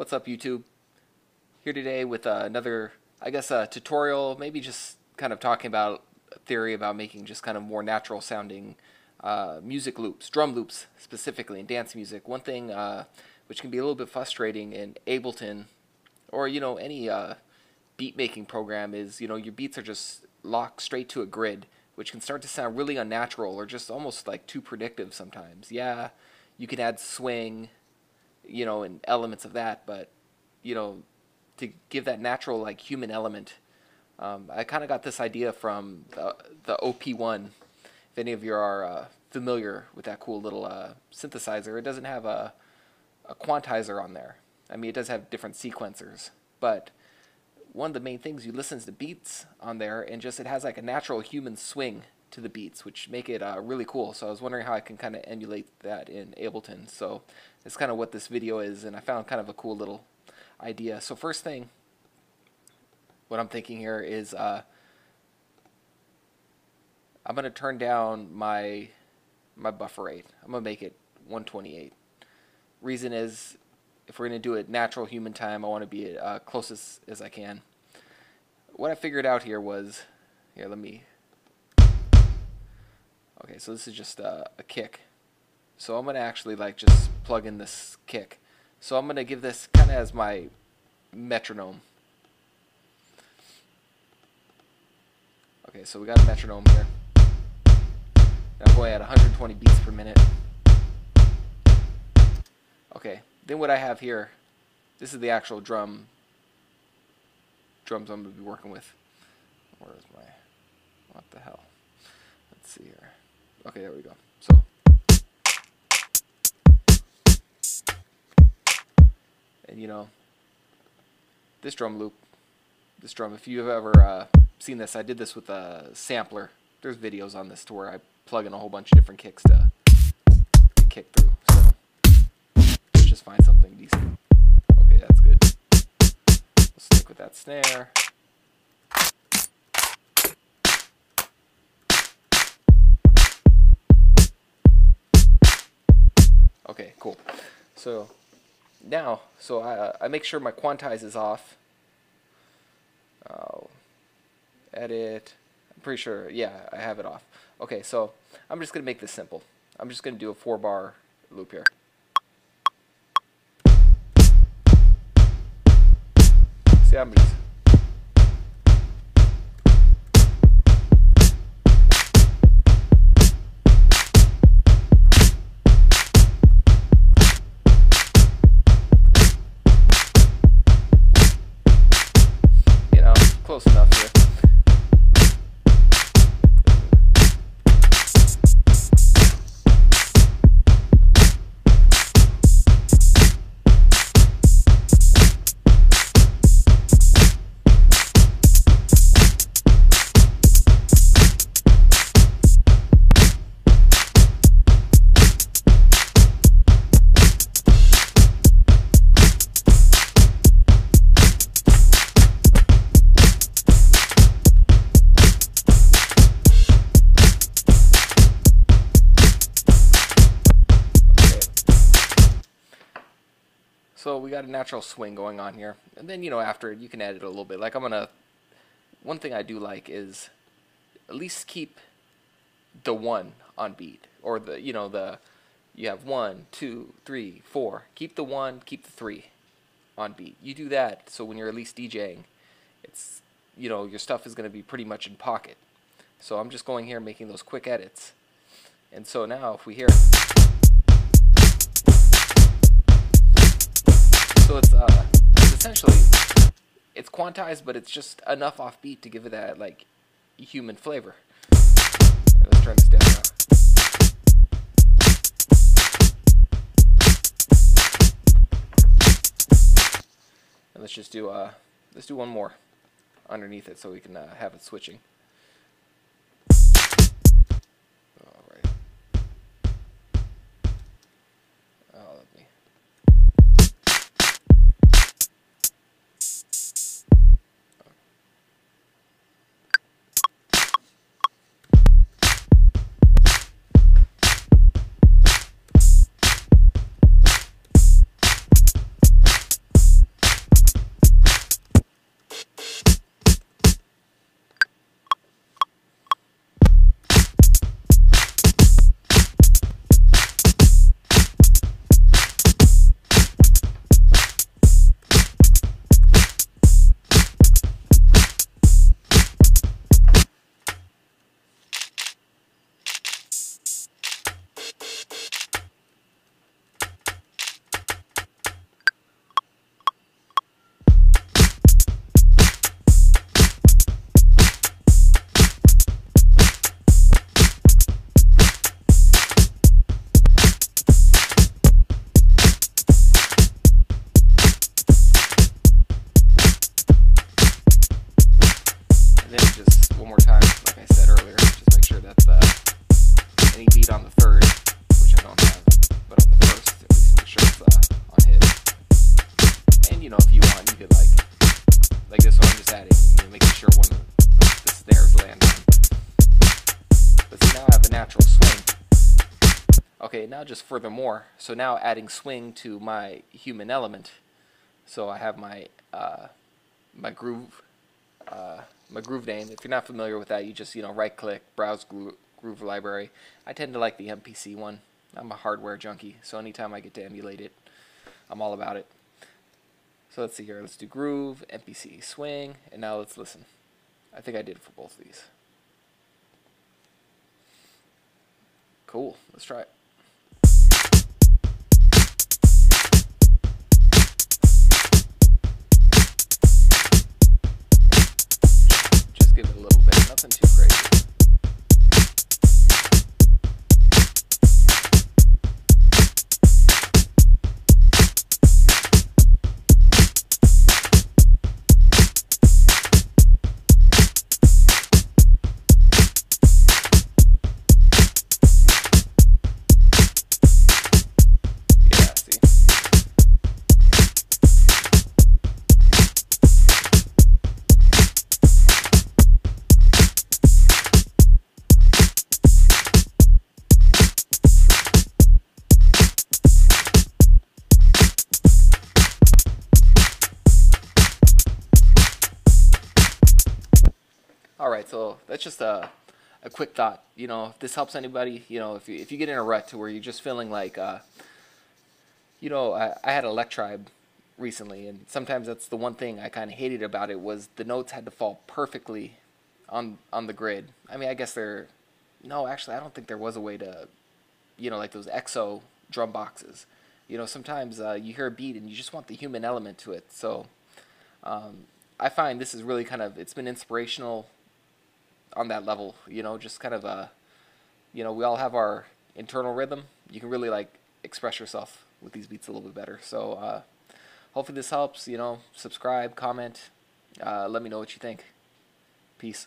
What's up YouTube? Here today with uh, another, I guess, a tutorial, maybe just kind of talking about a theory about making just kind of more natural sounding uh, music loops, drum loops specifically in dance music. One thing uh, which can be a little bit frustrating in Ableton or, you know, any uh, beat making program is, you know, your beats are just locked straight to a grid, which can start to sound really unnatural or just almost like too predictive sometimes. Yeah, you can add swing, you know, and elements of that, but you know, to give that natural like human element, um, I kind of got this idea from the, the OP1. If any of you are uh, familiar with that cool little uh, synthesizer, it doesn't have a, a quantizer on there. I mean, it does have different sequencers, but one of the main things you listen to beats on there, and just it has like a natural human swing to the beats, which make it uh, really cool. So I was wondering how I can kind of emulate that in Ableton. So that's kind of what this video is, and I found kind of a cool little idea. So first thing, what I'm thinking here is uh, I'm going to turn down my my buffer rate. I'm going to make it 128. Reason is, if we're going to do it natural human time, I want to be uh, closest as I can. What I figured out here was, here, let me Okay, so this is just a, a kick. So I'm going to actually like just plug in this kick. So I'm going to give this kind of as my metronome. Okay, so we got a metronome here. I'm going at 120 beats per minute. Okay, then what I have here, this is the actual drum, drums I'm going to be working with. Where is my, what the hell? Let's see here. Okay, there we go. So. And you know, this drum loop, this drum, if you've ever uh, seen this, I did this with a sampler. There's videos on this to where I plug in a whole bunch of different kicks to, kick through. So just find something decent. Okay, that's good. We'll stick with that snare. Cool. So now, so I, uh, I make sure my quantize is off. I'll edit. I'm pretty sure, yeah, I have it off. Okay, so I'm just going to make this simple. I'm just going to do a four bar loop here. See, I'm just So we got a natural swing going on here. And then, you know, after you can edit a little bit. Like I'm going to, one thing I do like is at least keep the one on beat. Or the, you know, the, you have one, two, three, four. Keep the one, keep the three on beat. You do that so when you're at least DJing, it's, you know, your stuff is going to be pretty much in pocket. So I'm just going here making those quick edits. And so now if we hear... So it's, uh, it's essentially, it's quantized, but it's just enough offbeat to give it that, like, human flavor. Let's turn this down now. And let's just do, uh, let's do one more underneath it so we can uh, have it switching. You know, if you want, you could like, like this one, I'm just adding, you know, making sure one of the snares land. But see, now I have a natural swing. Okay, now just furthermore, so now adding swing to my human element. So I have my uh, my groove uh, my groove name. If you're not familiar with that, you just you know right click, browse groove, groove library. I tend to like the MPC one. I'm a hardware junkie, so anytime I get to emulate it, I'm all about it. So let's see here. Let's do groove, MPC, swing, and now let's listen. I think I did for both of these. Cool. Let's try it. Just give it a little bit. Nothing too All right, so that's just a, a quick thought. You know, if this helps anybody, you know, if you, if you get in a rut to where you're just feeling like, uh, you know, I, I had Electribe recently, and sometimes that's the one thing I kind of hated about it was the notes had to fall perfectly on on the grid. I mean, I guess there, no, actually, I don't think there was a way to, you know, like those EXO drum boxes. You know, sometimes uh, you hear a beat and you just want the human element to it. So um, I find this is really kind of it's been inspirational on that level. You know, just kind of uh, you know, we all have our internal rhythm. You can really like express yourself with these beats a little bit better. So uh, hopefully this helps. You know, subscribe, comment, uh, let me know what you think. Peace.